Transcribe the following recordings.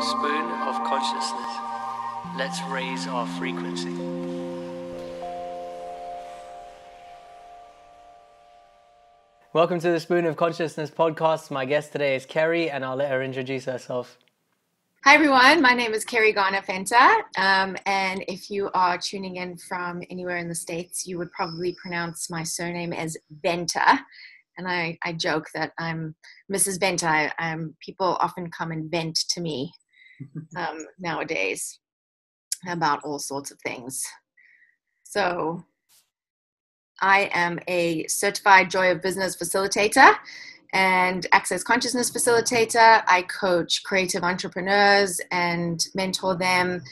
Spoon of consciousness. Let's raise our frequency. Welcome to the Spoon of Consciousness podcast. My guest today is Kerry, and I'll let her introduce herself. Hi, everyone. My name is Kerry Garner Fenta. Um, and if you are tuning in from anywhere in the States, you would probably pronounce my surname as Venta. And I, I joke that I'm Mrs. Venta. I, I'm, people often come and vent to me um, nowadays about all sorts of things. So I am a certified Joy of Business facilitator and Access Consciousness facilitator. I coach creative entrepreneurs and mentor them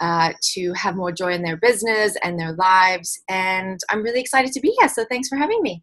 uh, to have more joy in their business and their lives. And I'm really excited to be here. So thanks for having me.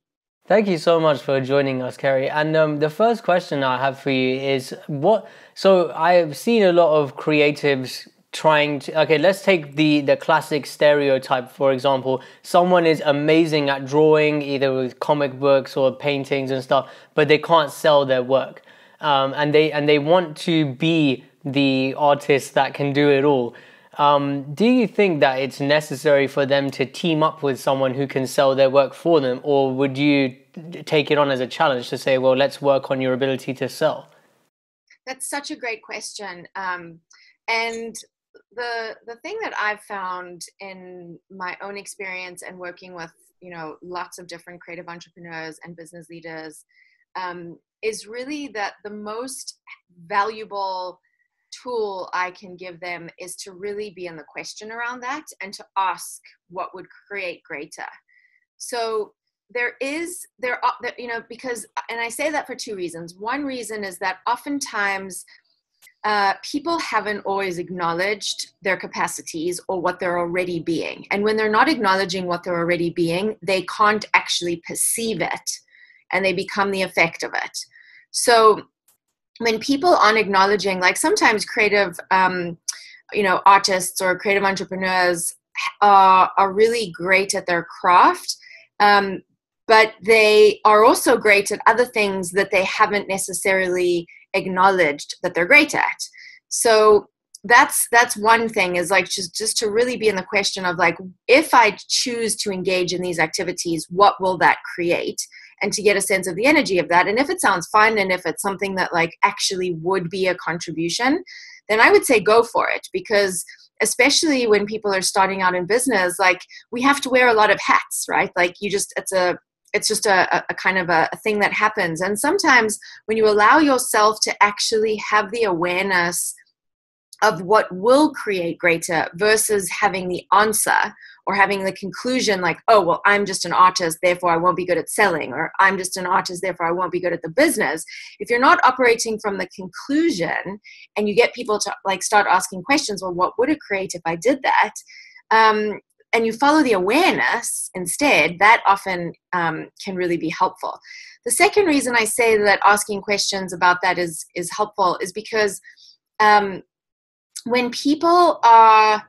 Thank you so much for joining us, Kerry. And um, the first question I have for you is what? So I've seen a lot of creatives trying to okay let's take the the classic stereotype for example someone is amazing at drawing either with comic books or paintings and stuff but they can't sell their work um, and they and they want to be the artist that can do it all um, do you think that it's necessary for them to team up with someone who can sell their work for them? Or would you take it on as a challenge to say well let's work on your ability to sell? That's such a great question. Um, and the the thing that I've found in my own experience and working with you know lots of different creative entrepreneurs and business leaders um, is really that the most valuable tool I can give them is to really be in the question around that and to ask what would create greater. So there is there you know because and I say that for two reasons. One reason is that oftentimes uh, people haven't always acknowledged their capacities or what they're already being. And when they're not acknowledging what they're already being, they can't actually perceive it and they become the effect of it. So when people aren't acknowledging, like sometimes creative, um, you know, artists or creative entrepreneurs are, are really great at their craft. Um, but they are also great at other things that they haven't necessarily acknowledged that they're great at so that's that's one thing is like just just to really be in the question of like if i choose to engage in these activities what will that create and to get a sense of the energy of that. And if it sounds fun and if it's something that like actually would be a contribution then i would say go for it. Because especially when people are starting out in business like we have to wear a lot of hats right? Like you just it's a it's just a, a kind of a, a, thing that happens. And sometimes when you allow yourself to actually have the awareness of what will create greater versus having the answer or having the conclusion like oh well i'm just an artist therefore i won't be good at selling or i'm just an artist therefore i won't be good at the business if you're not operating from the conclusion and you get people to like start asking questions well what would it create if i did that um, and you follow the awareness instead, that often um, can really be helpful. The second reason I say that asking questions about that is is helpful is because um, when people are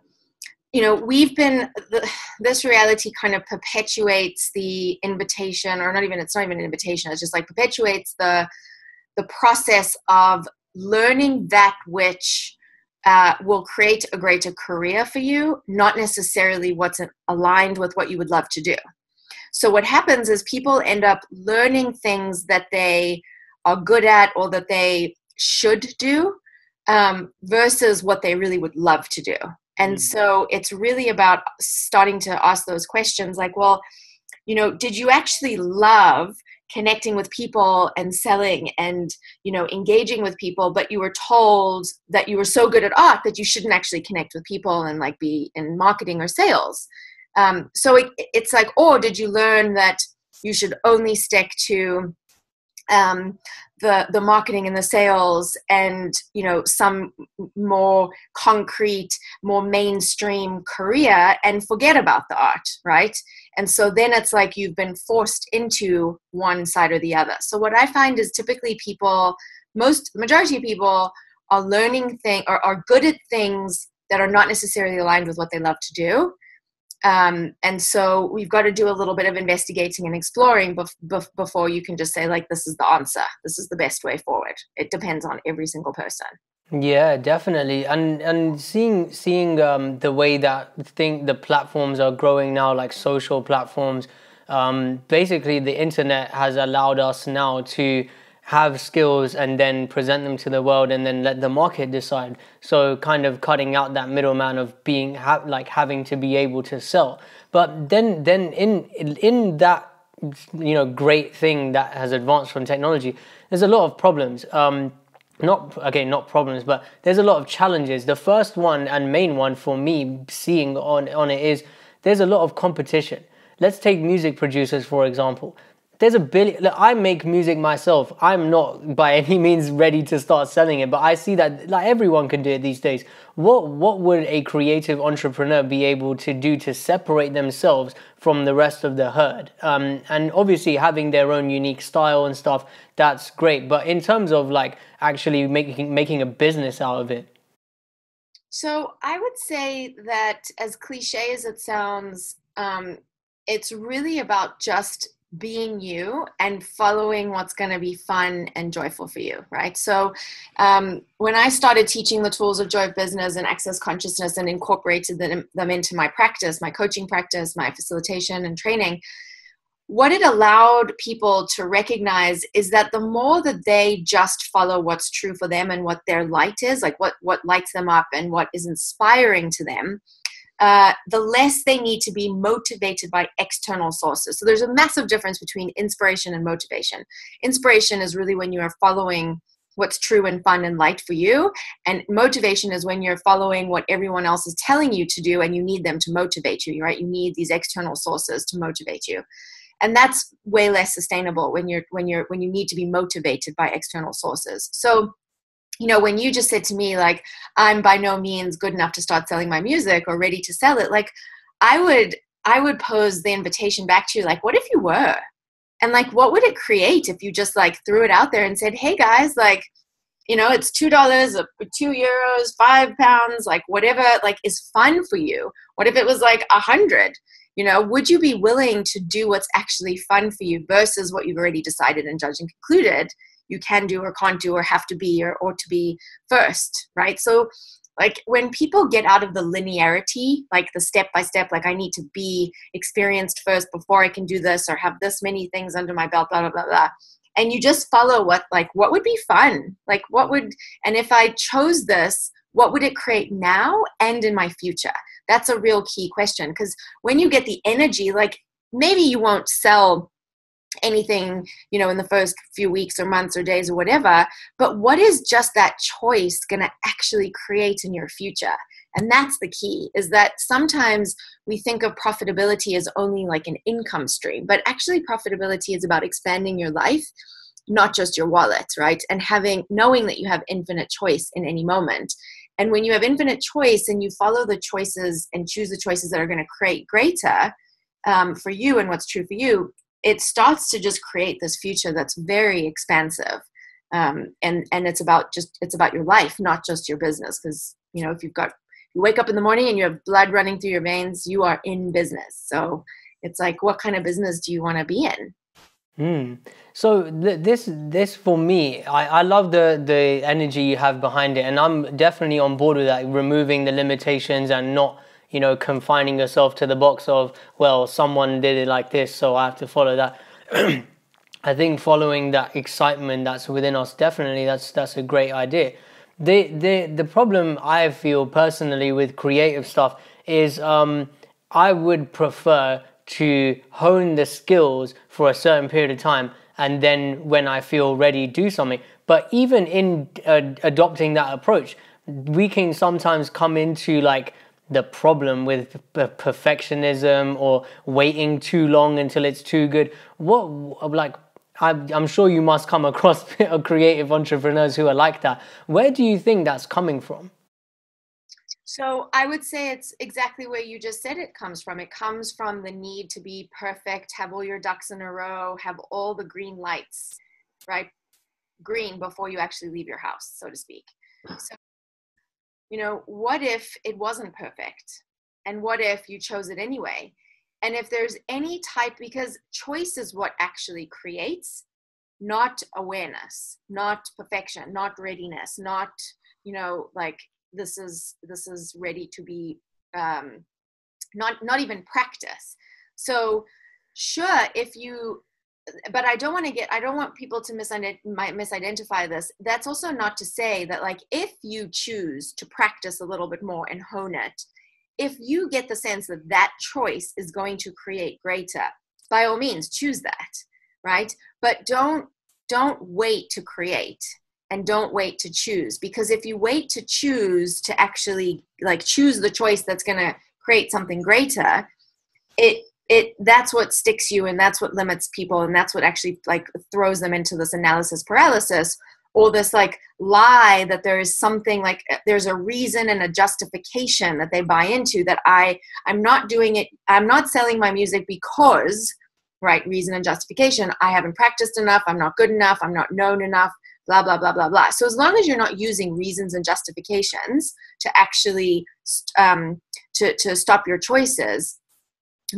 you know we've been the, this reality kind of perpetuates the invitation or not even it's not even an invitation it's just like perpetuates the the process of learning that which uh, will create a greater career for you, not necessarily what's aligned with what you would love to do. So, what happens is people end up learning things that they are good at or that they should do um, versus what they really would love to do. And mm. so, it's really about starting to ask those questions like, well, you know, did you actually love connecting with people and selling and you know engaging with people but you were told that you were so good at art that you shouldn't actually connect with people and like be in marketing or sales um, so it, it's like or did you learn that you should only stick to um, the the marketing and the sales and you know some more concrete more mainstream career and forget about the art right? And so then it's like you've been forced into one side or the other. So what i find is typically people most majority of people are learning thing or are good at things that are not necessarily aligned with what they love to do um, and so we've got to do a little bit of investigating and exploring bef- bef- before you can just say like this is the answer. This is the best way forward. It depends on every single person. Yeah, definitely, and and seeing seeing um, the way that thing the platforms are growing now, like social platforms. Um, basically, the internet has allowed us now to have skills and then present them to the world and then let the market decide. So kind of cutting out that middleman of being ha- like having to be able to sell. But then then in in that you know great thing that has advanced from technology, there's a lot of problems. Um, not again not problems but there's a lot of challenges the first one and main one for me seeing on on it is there's a lot of competition let's take music producers for example there's a billion look, i make music myself. I'm not by any means ready to start selling it but i see that like everyone can do it these days. What what would a creative entrepreneur be able to do to separate themselves from the rest of the herd? Um, and obviously having their own unique style and stuff that's great but in terms of like actually making making a business out of it. So i would say that as cliche as it sounds um, it's really about just being you and following what's going to be fun and joyful for you right? So um, when i started teaching the tools of joy of business and access consciousness and incorporated them, them into my practice my coaching practice my facilitation and training what it allowed people to recognize is that the more that they just follow what's true for them and what their light is like what what lights them up and what is inspiring to them uh, the less they need to be motivated by external sources. So there's a massive difference between inspiration and motivation. Inspiration is really when you are following what's true and fun and light for you. And motivation is when you're following what everyone else is telling you to do and you need them to motivate you, right? You need these external sources to motivate you. And that's way less sustainable when you're when you're when you need to be motivated by external sources. So you know, when you just said to me, like, I'm by no means good enough to start selling my music or ready to sell it, like, I would, I would pose the invitation back to you, like, what if you were? And like, what would it create if you just like threw it out there and said, hey guys, like, you know, it's two dollars, uh, two euros, five pounds, like whatever, like is fun for you. What if it was like a hundred? You know, would you be willing to do what's actually fun for you versus what you've already decided and judged and concluded you can do or can't do or have to be or, or to be first right? So like when people get out of the linearity like the step by step like i need to be experienced first before i can do this or have this many things under my belt blah blah blah blah and you just follow what like what would be fun? Like what would and if i chose this what would it create now and in my future? That's a real key question because when you get the energy like maybe you won't sell anything you know in the first few weeks or months or days or whatever but what is just that choice going to actually create in your future? And that's the key is that sometimes we think of profitability as only like an income stream but actually profitability is about expanding your life not just your wallet right? And having knowing that you have infinite choice in any moment. And when you have infinite choice and you follow the choices and choose the choices that are going to create greater um, for you and what's true for you it starts to just create this future that's very expansive um, and and it's about just it's about your life not just your business because you know if you've got you wake up in the morning and you have blood running through your veins you are in business so it's like what kind of business do you want to be in Mm. So th- this this for me, I, I love the the energy you have behind it, and I'm definitely on board with that. Removing the limitations and not you know, confining yourself to the box of, well, someone did it like this, so I have to follow that. I think following that excitement that's within us, definitely that's that's a great idea. The the the problem I feel personally with creative stuff is um, I would prefer to hone the skills for a certain period of time and then when I feel ready do something. But even in uh, adopting that approach, we can sometimes come into like the problem with perfectionism or waiting too long until it's too good what like I'm, sure you must come across creative entrepreneurs who are like that where do you think that's coming from so I would say it's exactly where you just said it comes from. It comes from the need to be perfect, have all your ducks in a row, have all the green lights, right? Green before you actually leave your house, so to speak. So you know, what if it wasn't perfect? And what if you chose it anyway? And if there's any type, because choice is what actually creates, not awareness, not perfection, not readiness, not you know like this is this is ready to be um, not not even practice so sure if you but i don't want to get i don't want people to misidentify this. That's also not to say that like if you choose to practice a little bit more and hone it if you get the sense that that choice is going to create greater by all means choose that right? But don't don't wait to create and don't wait to choose because if you wait to choose to actually like choose the choice that's going to create something greater it it that's what sticks you and that's what limits people and that's what actually like throws them into this analysis paralysis or this like lie that there is something like there's a reason and a justification that they buy into that i i'm not doing it i'm not selling my music because right reason and justification. I haven't practiced enough. I'm not good enough. I'm not known enough. Blah blah blah blah blah. So as long as you're not using reasons and justifications to actually um, to, to stop your choices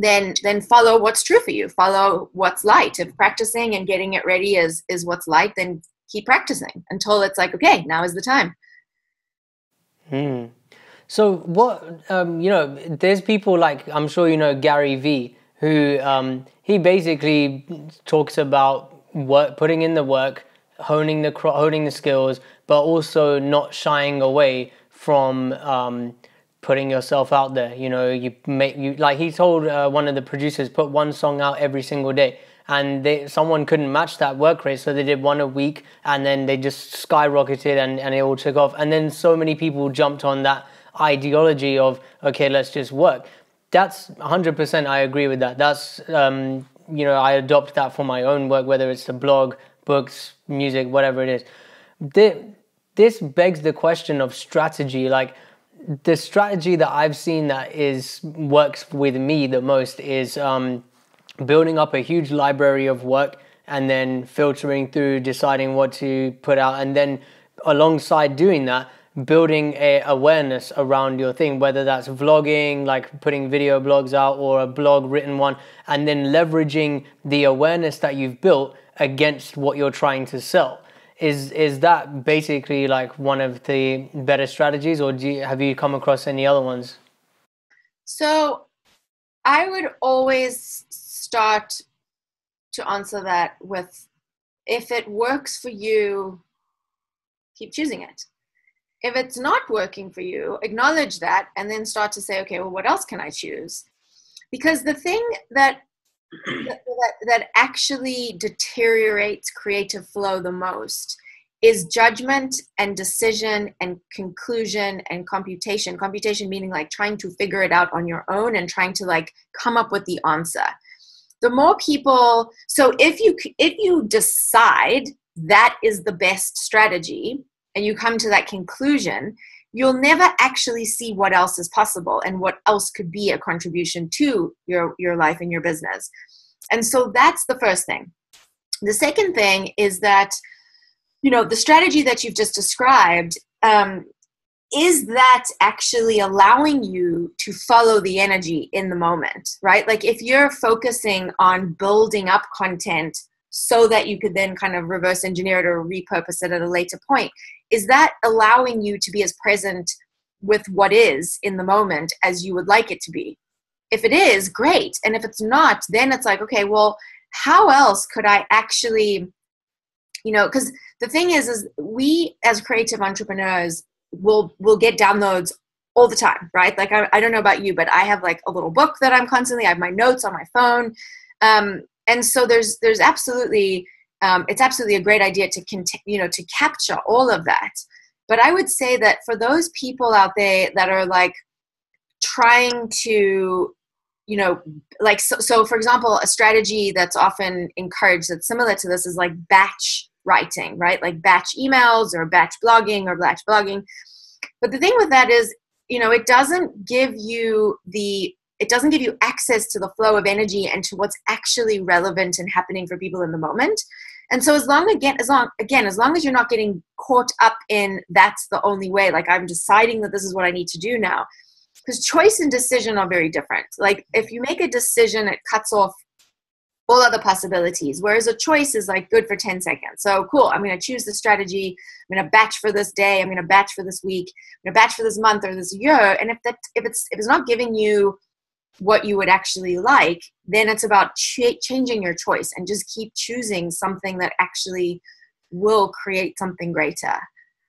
then then follow what's true for you. Follow what's light. If practicing and getting it ready is is what's light then keep practicing until it's like okay now is the time. Hmm. So what um, you know there's people like i'm sure you know gary vee who um, he basically talks about work putting in the work honing the honing the skills but also not shying away from um, putting yourself out there. You know, you make you like he told uh, one of the producers put one song out every single day, and they, someone couldn't match that work rate, so they did one a week, and then they just skyrocketed and and it all took off. And then so many people jumped on that ideology of okay, let's just work. That's 100%. I agree with that. That's um, you know I adopt that for my own work, whether it's the blog, books, music, whatever it is. This begs the question of strategy, like the strategy that I've seen that is works with me the most is um, building up a huge library of work and then filtering through, deciding what to put out, and then alongside doing that, building a awareness around your thing, whether that's vlogging, like putting video blogs out, or a blog written one, and then leveraging the awareness that you've built against what you're trying to sell is is that basically like one of the better strategies or do you, have you come across any other ones? So i would always start to answer that with if it works for you keep choosing it. If it's not working for you acknowledge that and then start to say okay well what else can i choose? Because the thing that that, that actually deteriorates creative flow the most is judgment and decision and conclusion and computation. Computation meaning like trying to figure it out on your own and trying to like come up with the answer. The more people so if you if you decide that is the best strategy and you come to that conclusion you'll never actually see what else is possible and what else could be a contribution to your your life and your business. And so that's the first thing. The second thing is that you know the strategy that you've just described um, is that actually allowing you to follow the energy in the moment right? Like if you're focusing on building up content so that you could then kind of reverse engineer it or repurpose it at a later point. Is that allowing you to be as present with what is in the moment as you would like it to be? If it is great. And if it's not then it's like okay well how else could i actually you know because the thing is is we as creative entrepreneurs will will get downloads all the time right? Like I, I don't know about you but i have like a little book that i'm constantly i have my notes on my phone. Um, and so there's there's absolutely um, it's absolutely a great idea to continue you know to capture all of that. But i would say that for those people out there that are like trying to you know like so, so for example a strategy that's often encouraged that's similar to this is like batch writing right? Like batch emails or batch blogging or batch blogging. But the thing with that is you know it doesn't give you the it doesn't give you access to the flow of energy and to what's actually relevant and happening for people in the moment and so as long again as long again as long as you're not getting caught up in that's the only way like i'm deciding that this is what i need to do now because choice and decision are very different like if you make a decision it cuts off all other possibilities. Whereas a choice is like good for 10 seconds. So cool, I'm going to choose the strategy. I'm going to batch for this day. I'm going to batch for this week. I'm going to batch for this month or this year. And if that if it's if it's not giving you what you would actually like, then it's about ch- changing your choice and just keep choosing something that actually will create something greater.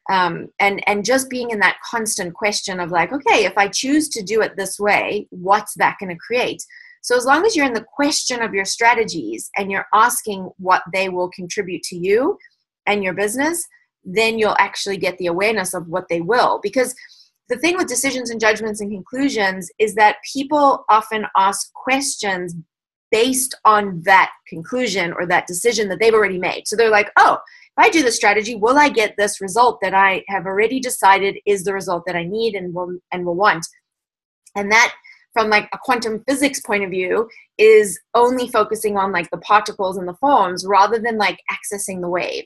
Um, and and just being in that constant question of like, okay, if I choose to do it this way, what's that going to create? So as long as you're in the question of your strategies and you're asking what they will contribute to you and your business, then you'll actually get the awareness of what they will. Because the thing with decisions and judgments and conclusions is that people often ask questions based on that conclusion or that decision that they've already made. So they're like, oh, if I do this strategy, will I get this result that I have already decided is the result that I need and will and will want? And that from like a quantum physics point of view is only focusing on like the particles and the forms rather than like accessing the wave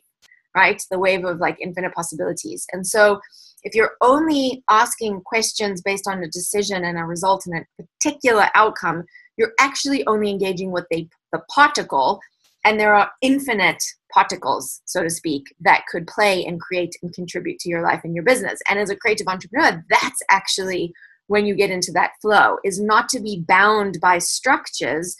right the wave of like infinite possibilities and so if you're only asking questions based on a decision and a result and a particular outcome you're actually only engaging with the, the particle and there are infinite particles so to speak that could play and create and contribute to your life and your business. And as a creative entrepreneur that's actually when you get into that flow is not to be bound by structures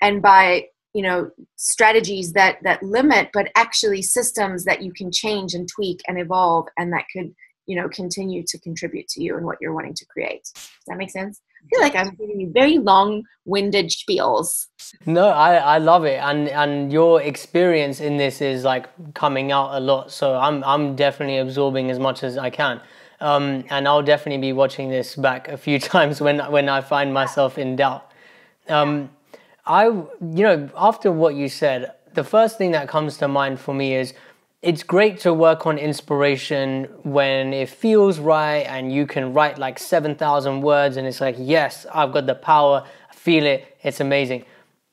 and by you know strategies that that limit but actually systems that you can change and tweak and evolve and that could you know continue to contribute to you and what you're wanting to create. Does that make sense? I feel like i'm giving you very long-winded spiels. No i i love it. And and your experience in this is like coming out a lot. So i'm i'm definitely absorbing as much as i can. Um, and I'll definitely be watching this back a few times when when I find myself in doubt. Um, I, you know, after what you said, the first thing that comes to mind for me is it's great to work on inspiration when it feels right and you can write like 7,000 words and it's like, yes, I've got the power, I feel it, it's amazing.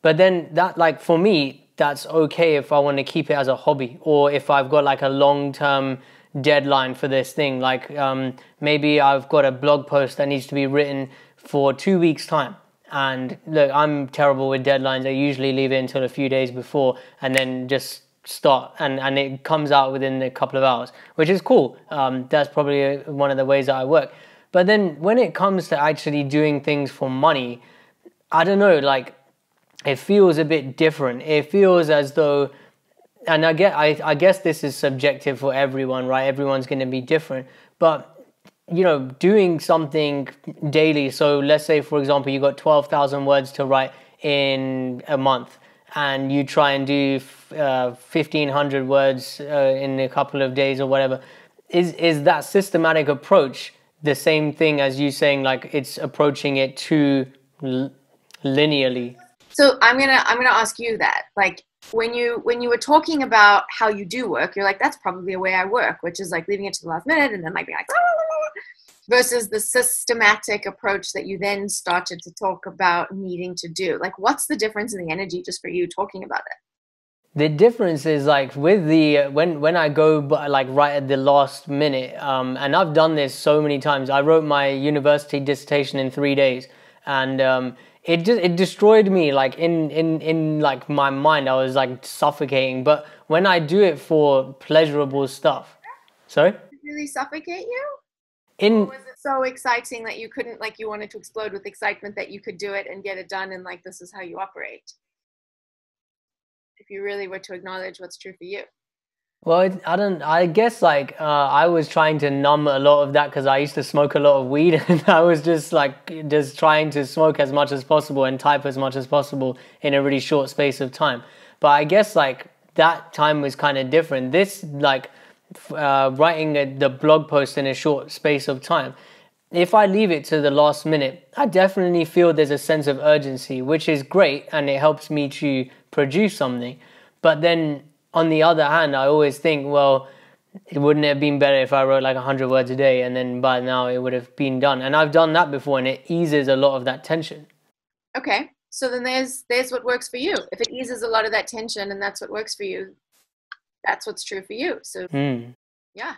But then that, like, for me, that's okay if I want to keep it as a hobby or if I've got like a long term deadline for this thing. Like um, maybe I've got a blog post that needs to be written for two weeks' time. And look, I'm terrible with deadlines. I usually leave it until a few days before and then just start. And, and it comes out within a couple of hours, which is cool. Um, that's probably one of the ways that I work. But then when it comes to actually doing things for money, I don't know, like it feels a bit different. It feels as though and I get I, I guess this is subjective for everyone, right? Everyone's going to be different, but you know, doing something daily. So let's say, for example, you got twelve thousand words to write in a month, and you try and do uh, fifteen hundred words uh, in a couple of days or whatever. Is is that systematic approach the same thing as you saying like it's approaching it too linearly? So I'm gonna I'm gonna ask you that like when you when you were talking about how you do work, you're like, that's probably a way I work, which is like leaving it to the last minute and then like being like, versus the systematic approach that you then started to talk about needing to do. Like, what's the difference in the energy just for you talking about it? The difference is like with the when when I go like right at the last minute, um, and I've done this so many times. I wrote my university dissertation in three days, and um, it just it destroyed me like in in in like my mind i was like suffocating but when i do it for pleasurable stuff sorry really suffocate you in it so exciting that you couldn't like you wanted to explode with excitement that you could do it and get it done and like this is how you operate if you really were to acknowledge what's true for you well, I don't. I guess like uh, I was trying to numb a lot of that because I used to smoke a lot of weed, and I was just like just trying to smoke as much as possible and type as much as possible in a really short space of time. But I guess like that time was kind of different. This like uh, writing a, the blog post in a short space of time. If I leave it to the last minute, I definitely feel there's a sense of urgency, which is great, and it helps me to produce something. But then on the other hand, I always think, well, it wouldn't have been better if I wrote like 100 words a day and then by now it would have been done. And I've done that before and it eases a lot of that tension. Okay. So then there's there's what works for you. If it eases a lot of that tension and that's what works for you, that's what's true for you. So mm. yeah.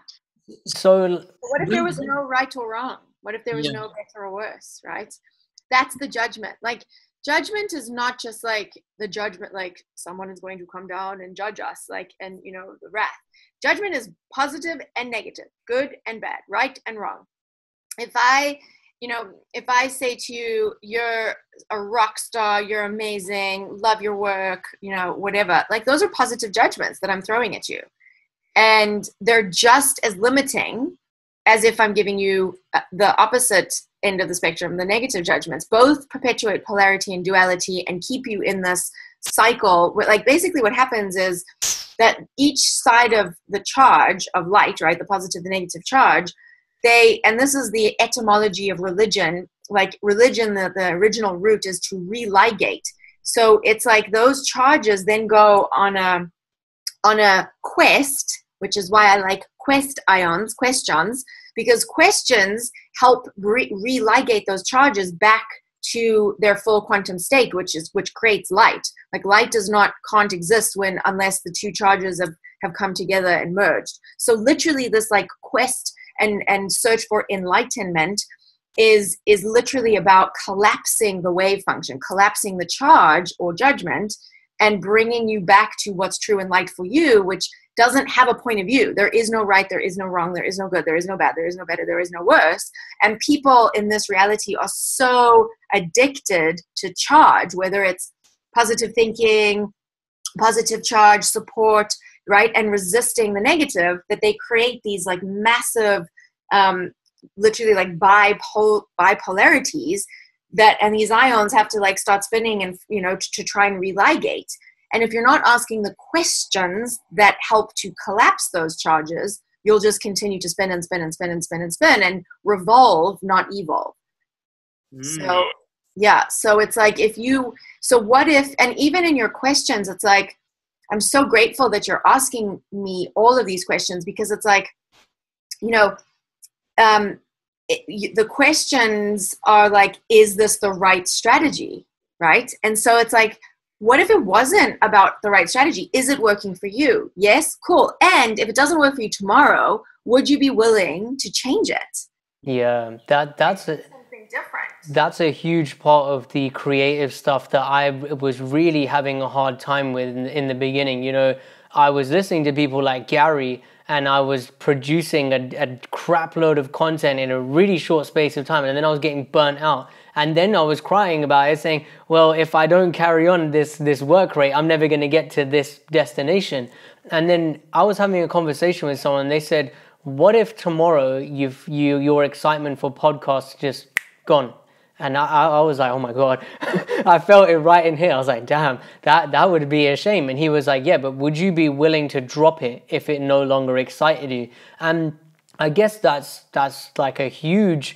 So what if there was no right or wrong? What if there was yeah. no better or worse, right? That's the judgment. Like judgment is not just like the judgment like someone is going to come down and judge us like and you know the wrath judgment is positive and negative good and bad right and wrong if i you know if i say to you you're a rock star you're amazing love your work you know whatever like those are positive judgments that i'm throwing at you and they're just as limiting as if i'm giving you uh, the opposite end of the spectrum, the negative judgments, both perpetuate polarity and duality and keep you in this cycle. Like basically, what happens is that each side of the charge of light, right, the positive, the negative charge, they, and this is the etymology of religion. Like religion, the, the original root is to religate. So it's like those charges then go on a on a quest, which is why I like quest ions, questions, because questions help re- religate those charges back to their full quantum state which is which creates light like light does not can't exist when unless the two charges have have come together and merged so literally this like quest and and search for enlightenment is is literally about collapsing the wave function collapsing the charge or judgment and bringing you back to what's true and light for you which doesn't have a point of view. There is no right, there is no wrong, there is no good, there is no bad, there is no better, there is no worse. And people in this reality are so addicted to charge, whether it's positive thinking, positive charge, support, right, and resisting the negative, that they create these like massive, um, literally like bipol- bipolarities that and these ions have to like start spinning and you know to, to try and religate and if you're not asking the questions that help to collapse those charges, you'll just continue to spin and spin and spin and spin and spin and revolve, not evolve. Mm. So, yeah. So it's like if you, so what if, and even in your questions, it's like, I'm so grateful that you're asking me all of these questions because it's like, you know, um, it, the questions are like, is this the right strategy? Right. And so it's like, what if it wasn't about the right strategy? Is it working for you? Yes, cool. And if it doesn't work for you tomorrow, would you be willing to change it? Yeah, that that's different. That's a huge part of the creative stuff that I was really having a hard time with in, in the beginning. You know, I was listening to people like Gary and I was producing a, a crap load of content in a really short space of time, and then I was getting burnt out. And then I was crying about it, saying, "Well, if I don't carry on this this work rate, I'm never going to get to this destination." And then I was having a conversation with someone. They said, "What if tomorrow you've you your excitement for podcasts just gone?" And I, I was like, oh my God. I felt it right in here. I was like, damn, that, that would be a shame. And he was like, yeah, but would you be willing to drop it if it no longer excited you? And I guess that's that's like a huge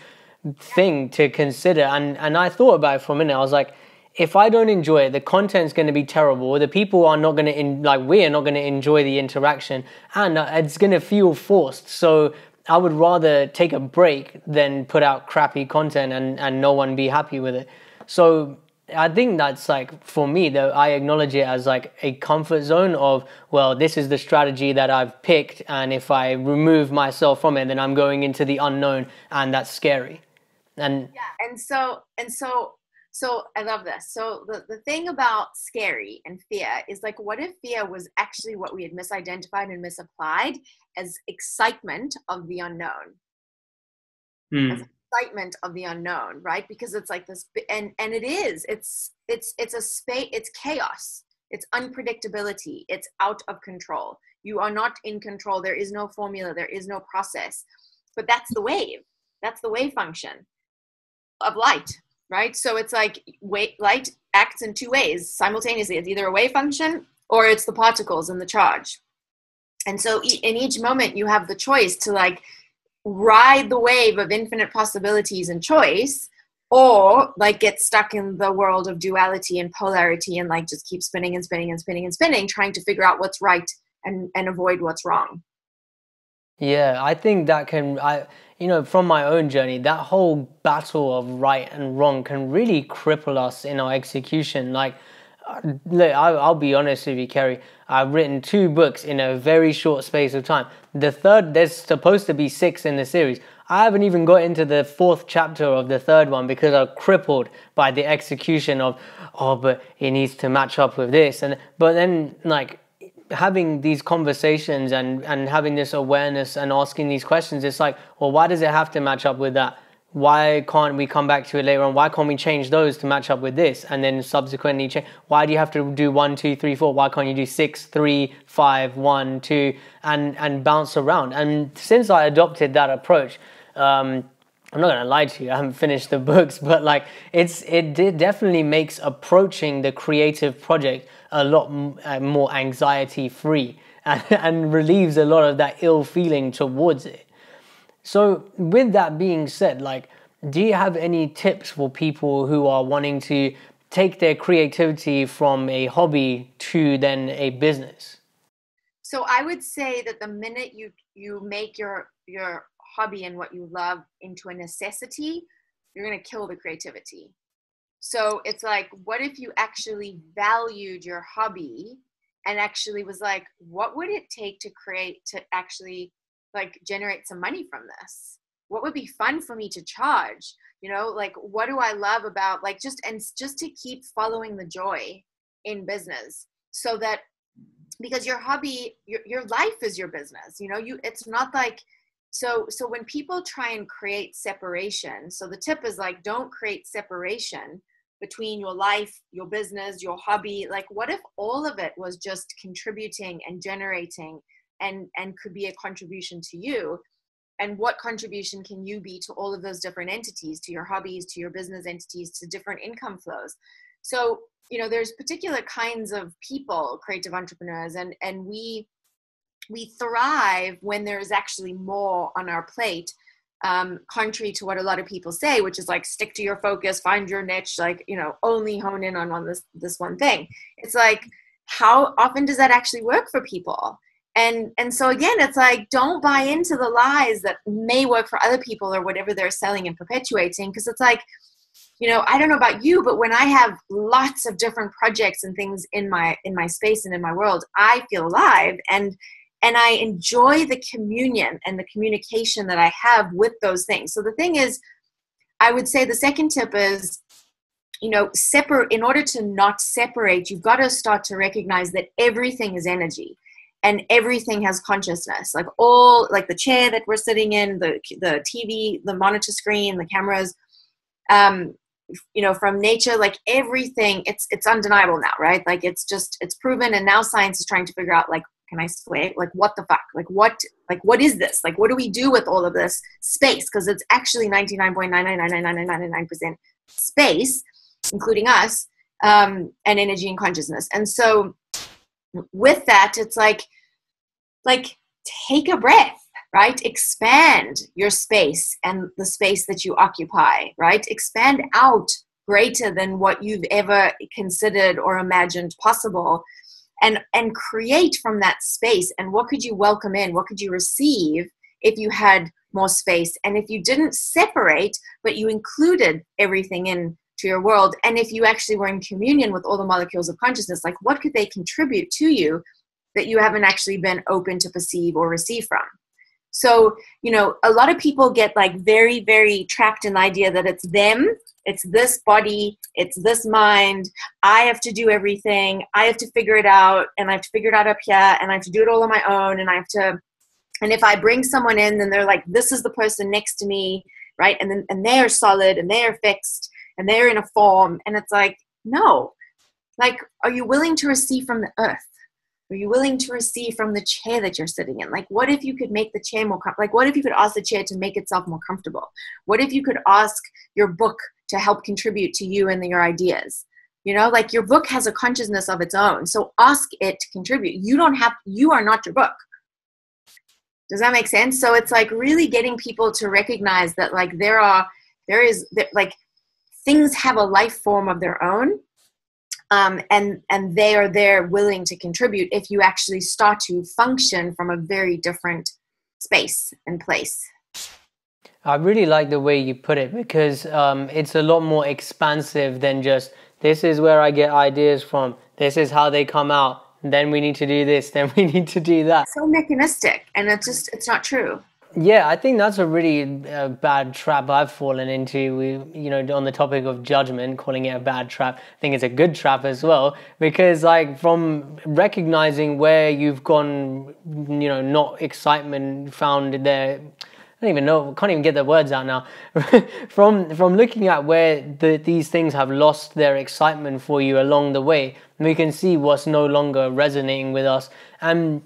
thing to consider. And and I thought about it for a minute. I was like, if I don't enjoy it, the content's going to be terrible. The people are not going to like we are not going to enjoy the interaction, and uh, it's going to feel forced. So I would rather take a break than put out crappy content and and no one be happy with it. So I think that's like for me though I acknowledge it as like a comfort zone of well this is the strategy that I've picked and if I remove myself from it then I'm going into the unknown and that's scary and yeah and so and so so i love this. So the, the thing about scary and fear is like what if fear was actually what we had misidentified and misapplied as excitement of the unknown? Mm. as excitement of the unknown right? Because it's like this and and it is. It's it's it's a space it's chaos. It's unpredictability. It's out of control. You are not in control. There is no formula. There is no process. But that's the wave. That's the wave function of light, right? So it's like wait, light acts in two ways simultaneously. It's either a wave function or it's the particles and the charge. And so in each moment, you have the choice to like ride the wave of infinite possibilities and choice or like get stuck in the world of duality and polarity and like just keep spinning and spinning and spinning and spinning trying to figure out what's right and and avoid what's wrong yeah i think that can i you know, from my own journey, that whole battle of right and wrong can really cripple us in our execution. Like, uh, look, I, I'll be honest with you, Kerry. I've written two books in a very short space of time. The third, there's supposed to be six in the series. I haven't even got into the fourth chapter of the third one because I'm crippled by the execution of, oh, but it needs to match up with this. And but then like having these conversations and and having this awareness and asking these questions, it's like, well, why does it have to match up with that? why can't we come back to it later on? Why can't we change those to match up with this? And then subsequently change. Why do you have to do one, two, three, four? Why can't you do six, three, five, one, two, and and bounce around? And since I adopted that approach, um, I'm not gonna lie to you. I haven't finished the books, but like it's it did definitely makes approaching the creative project a lot uh, more anxiety free and, and relieves a lot of that ill feeling towards it. So, with that being said, like, do you have any tips for people who are wanting to take their creativity from a hobby to then a business? So, I would say that the minute you you make your your hobby and what you love into a necessity, you're going to kill the creativity. So, it's like, what if you actually valued your hobby and actually was like, what would it take to create to actually like generate some money from this? What would be fun for me to charge? You know like what do i love about like just and just to keep following the joy in business so that because your hobby your, your life is your business you know? You it's not like so so when people try and create separation so the tip is like don't create separation between your life your business your hobby like what if all of it was just contributing and generating and and could be a contribution to you? And what contribution can you be to all of those different entities to your hobbies to your business entities to different income flows? So you know there's particular kinds of people creative entrepreneurs and and we we thrive when there's actually more on our plate um, contrary to what a lot of people say which is like stick to your focus find your niche like you know only hone in on one this this one thing. It's like how often does that actually work for people? And and so again it's like don't buy into the lies that may work for other people or whatever they're selling and perpetuating because it's like you know i don't know about you but when i have lots of different projects and things in my in my space and in my world i feel alive. And and i enjoy the communion and the communication that i have with those things. So the thing is i would say the second tip is you know separate in order to not separate you've got to start to recognize that everything is energy and everything has consciousness. Like all like the chair that we're sitting in the the tv the monitor screen the cameras um you know from nature like everything it's it's undeniable now right? Like it's just it's proven and now science is trying to figure out like can i swear like what the fuck like what like what is this like what do we do with all of this space because it's actually 99.9999999% space including us um and energy and consciousness and so with that it's like like take a breath right expand your space and the space that you occupy right expand out greater than what you've ever considered or imagined possible and and create from that space and what could you welcome in? What could you receive if you had more space? And if you didn't separate but you included everything in to your world and if you actually were in communion with all the molecules of consciousness like what could they contribute to you that you haven't actually been open to perceive or receive from so you know a lot of people get like very very trapped in the idea that it's them it's this body it's this mind i have to do everything i have to figure it out and i have to figure it out up here and i have to do it all on my own and i have to and if i bring someone in then they're like this is the person next to me right? And then and they are solid and they are fixed and they're in a form and it's like no. Like are you willing to receive from the earth are you willing to receive from the chair that you're sitting in? Like what if you could make the chair more com- like what if you could ask the chair to make itself more comfortable? What if you could ask your book to help contribute to you and your ideas? You know like your book has a consciousness of its own so ask it to contribute. You don't have you are not your book. Does that make sense? So it's like really getting people to recognize that like there are there is like things have a life form of their own um, and and they are there willing to contribute if you actually start to function from a very different space and place i really like the way you put it because um, it's a lot more expansive than just This is where I get ideas from. This is how they come out. Then we need to do this. Then we need to do that. So mechanistic, and it's just it's not true. Yeah, I think that's a really uh, bad trap I've fallen into. We, you know, on the topic of judgment, calling it a bad trap. I think it's a good trap as well because, like, from recognizing where you've gone, you know, not excitement found there. I don't even know. Can't even get the words out now. from from looking at where the, these things have lost their excitement for you along the way, we can see what's no longer resonating with us and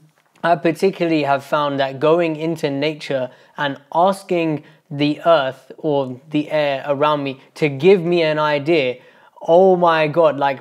I particularly have found that going into nature and asking the earth or the air around me to give me an idea oh my god like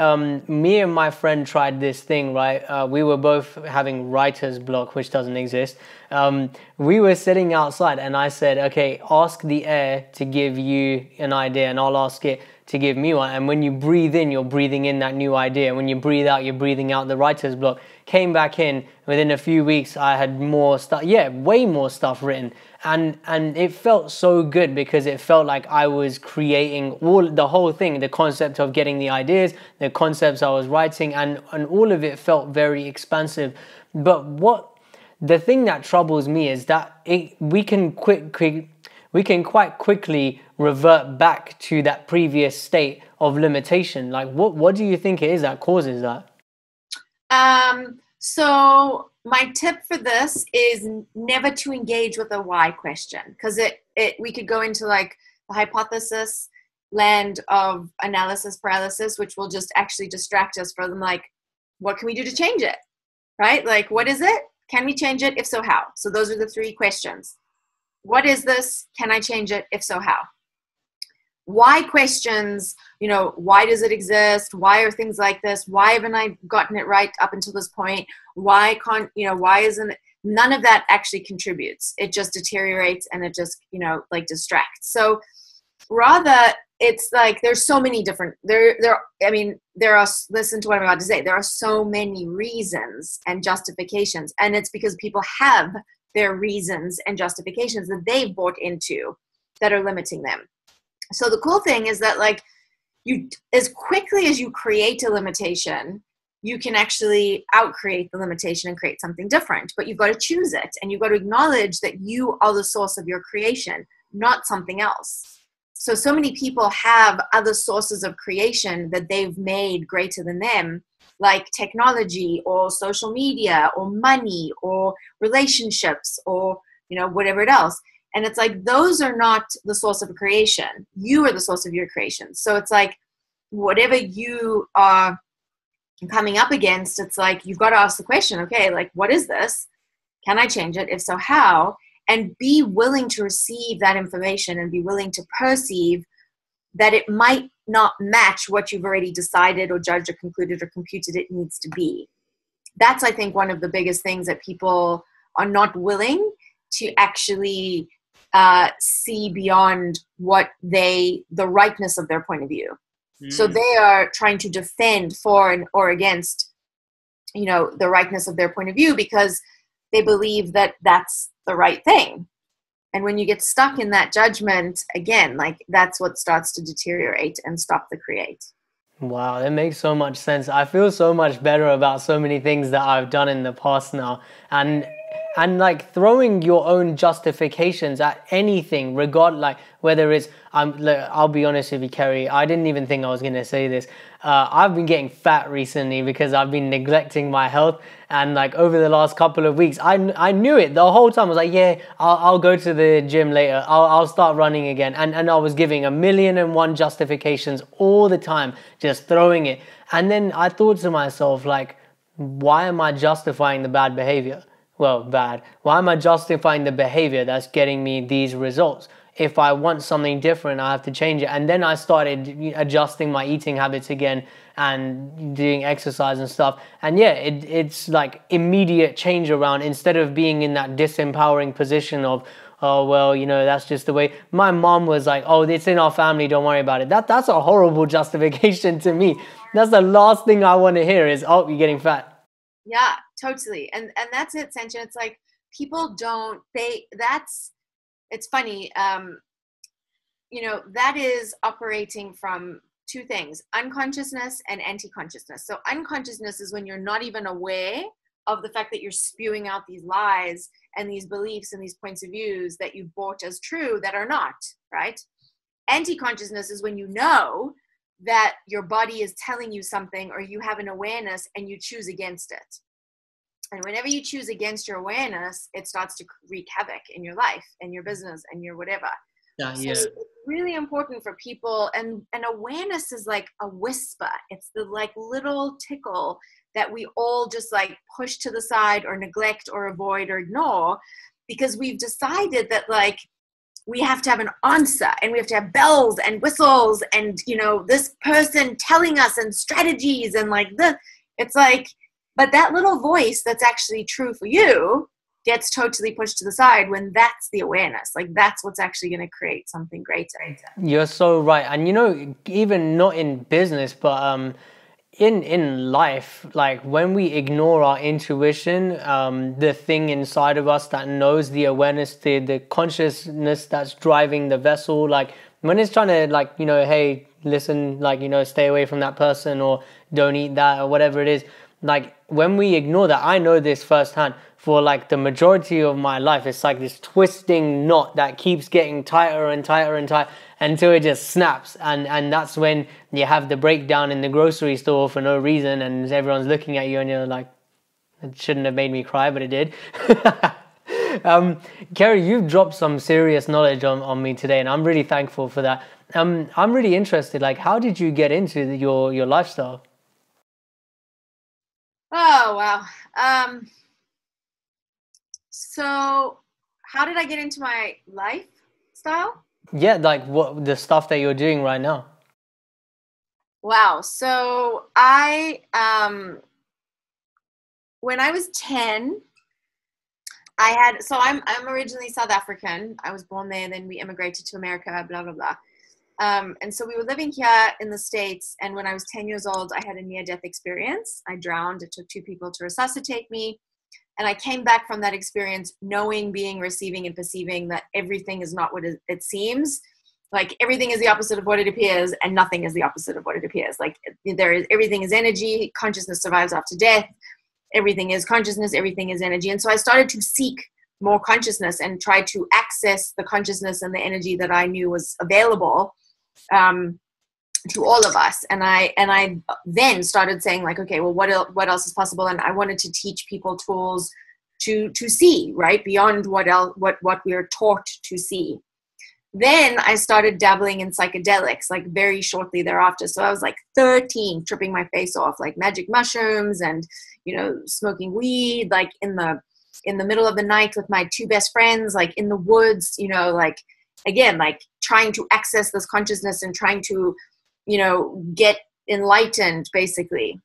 um, me and my friend tried this thing right? Uh, we were both having writer's block which doesn't exist. Um, we were sitting outside and i said okay ask the air to give you an idea and i'll ask it to give me one. And when you breathe in you're breathing in that new idea. When you breathe out you're breathing out the writer's block came back in within a few weeks i had more stuff yeah way more stuff written. And and it felt so good because it felt like i was creating all the whole thing the concept of getting the ideas the concepts i was writing and and all of it felt very expansive. But what the thing that troubles me is that it, we can quick, quick we can quite quickly revert back to that previous state of limitation. Like what what do you think it is that causes that um, so my tip for this is never to engage with a why question because it, it we could go into like the hypothesis land of analysis paralysis which will just actually distract us from like what can we do to change it right? Like what is it? Can we change it? If so how? So those are the three questions. What is this? Can i change it? If so how why questions you know why does it exist? Why are things like this? Why haven't i gotten it right up until this point? Why can't you know why isn't it none of that actually contributes. It just deteriorates and it just you know like distracts. So rather it's like there's so many different there there i mean there are listen to what i'm about to say there are so many reasons and justifications. And it's because people have their reasons and justifications that they've bought into that are limiting them so the cool thing is that like you as quickly as you create a limitation you can actually outcreate the limitation and create something different. But you've got to choose it and you've got to acknowledge that you are the source of your creation not something else. So so many people have other sources of creation that they've made greater than them like technology or social media or money or relationships or you know whatever it else and it's like those are not the source of creation. You are the source of your creation. So it's like whatever you are coming up against it's like you've got to ask the question okay like what is this? Can i change it? If so how? And be willing to receive that information and be willing to perceive that it might not match what you've already decided or judged or concluded or computed it needs to be. That's i think one of the biggest things that people are not willing to actually uh, see beyond what they the rightness of their point of view mm. so they are trying to defend for and or against you know the rightness of their point of view because they believe that that's the right thing and when you get stuck in that judgment again like that's what starts to deteriorate and stop the create Wow, that makes so much sense. I feel so much better about so many things that I've done in the past now. And and like throwing your own justifications at anything regard like whether it's i'm i'll be honest with you kerry i didn't even think i was going to say this. Uh, i've been getting fat recently because i've been neglecting my health. And like over the last couple of weeks i, I knew it the whole time. I was like yeah i'll, I'll go to the gym later. I'll, I'll start running again. And, and i was giving a million and one justifications all the time just throwing it. And then i thought to myself like why am i justifying the bad behavior well, bad. Why am I justifying the behavior that's getting me these results? If I want something different, I have to change it. And then I started adjusting my eating habits again and doing exercise and stuff. And yeah, it, it's like immediate change around instead of being in that disempowering position of, oh well you know that's just the way my mom was like oh it's in our family don't worry about it that that's a horrible justification to me that's the last thing i want to hear is oh you're getting fat yeah totally and and that's it Sachin. it's like people don't they that's it's funny um you know that is operating from two things unconsciousness and anti consciousness. So, unconsciousness is when you're not even aware of the fact that you're spewing out these lies and these beliefs and these points of views that you've bought as true that are not, right? Anti consciousness is when you know that your body is telling you something or you have an awareness and you choose against it. And whenever you choose against your awareness, it starts to wreak havoc in your life and your business and your whatever. Yeah, yeah. So it's really important for people and and awareness is like a whisper. It's the like little tickle that we all just like push to the side or neglect or avoid or ignore because we've decided that like we have to have an answer and we have to have bells and whistles and you know this person telling us and strategies and like the it's like but that little voice that's actually true for you gets totally pushed to the side when that's the awareness. Like that's what's actually going to create something greater. You're so right. And you know even not in business but um in in life like when we ignore our intuition um the thing inside of us that knows the awareness the the consciousness that's driving the vessel like when it's trying to like you know hey listen like you know stay away from that person or don't eat that or whatever it is like when we ignore that i know this firsthand. For like the majority of my life it's like this twisting knot that keeps getting tighter and tighter and tighter until it just snaps. And and that's when you have the breakdown in the grocery store for no reason and everyone's looking at you and you're like it shouldn't have made me cry but it did. Um, Kerry, you've dropped some serious knowledge on, on me today and I'm really thankful for that. Um, I'm really interested like how did you get into your your lifestyle oh wow um, so how did I get into my lifestyle yeah, like what the stuff that you're doing right now. Wow. So I um when I was 10, I had so I'm I'm originally South African. I was born there, then we immigrated to America, blah blah blah. Um, and so we were living here in the States, and when I was 10 years old, I had a near death experience. I drowned. It took two people to resuscitate me. And I came back from that experience knowing, being, receiving, and perceiving that everything is not what it seems. Like everything is the opposite of what it appears, and nothing is the opposite of what it appears. Like there is everything is energy. Consciousness survives after death. Everything is consciousness. Everything is energy. And so I started to seek more consciousness and try to access the consciousness and the energy that I knew was available. Um, to all of us. And i and i then started saying like okay well what else, what else is possible? And i wanted to teach people tools to to see right? Beyond what else what what we're taught to see. Then i started dabbling in psychedelics like very shortly thereafter. So i was like 13 tripping my face off like magic mushrooms and you know smoking weed like in the in the middle of the night with my two best friends like in the woods you know like again like trying to access this consciousness and trying to you know, get enlightened basically.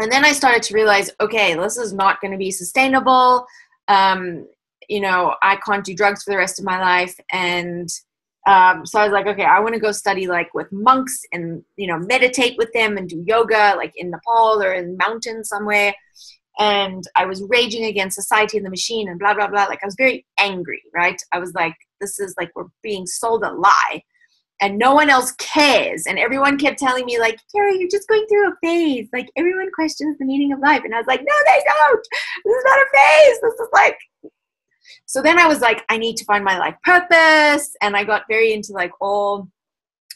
And then I started to realize, okay, this is not going to be sustainable. Um, you know, I can't do drugs for the rest of my life. And um, so I was like, okay, I want to go study like with monks and, you know, meditate with them and do yoga like in Nepal or in mountains somewhere. And I was raging against society and the machine and blah, blah, blah. Like I was very angry, right? I was like, this is like, we're being sold a lie and no one else cares. And everyone kept telling me, like, Kerry, you're just going through a phase. Like, everyone questions the meaning of life. And I was like, no, they don't. This is not a phase. This is like. So then I was like, I need to find my life purpose. And I got very into like all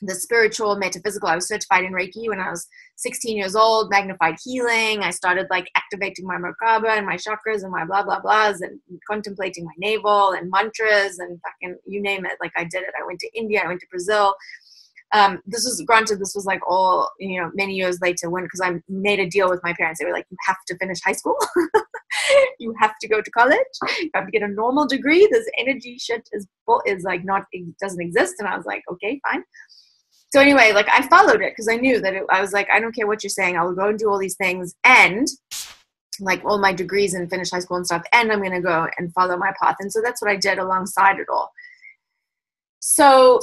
the spiritual, metaphysical. I was certified in Reiki when I was 16 years old, magnified healing. I started like activating my Merkaba and my chakras and my blah, blah, blahs and contemplating my navel and mantras and fucking you name it. Like I did it. I went to India, I went to Brazil. Um, this was granted, this was like all, you know, many years later when, because I made a deal with my parents. They were like, you have to finish high school. you have to go to college. You have to get a normal degree. This energy shit is, is like not, it doesn't exist. And I was like, okay, fine so anyway, like I followed it because I knew that it, I was like, I don't care what you're saying. I will go and do all these things and like all my degrees and finish high school and stuff. And I'm going to go and follow my path. And so that's what I did alongside it all. So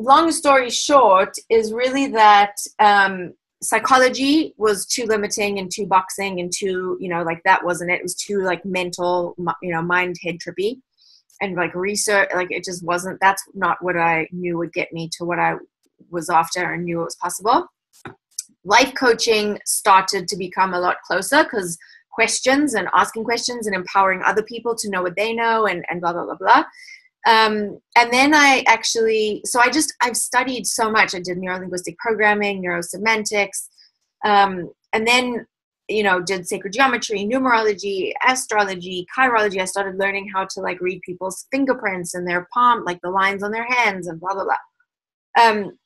long story short is really that um, psychology was too limiting and too boxing and too, you know, like that wasn't it. It was too like mental, you know, mind head trippy and like research like it just wasn't that's not what i knew would get me to what i was after and knew it was possible. life coaching started to become a lot closer because questions and asking questions and empowering other people to know what they know and, and blah blah blah blah. Um, and then i actually so i just i've studied so much. I did neurolinguistic programming neurosemantics um, and then you know did sacred geometry numerology astrology chirology. I started learning how to like read people's fingerprints and their palm like the lines on their hands and blah blah blah. Um,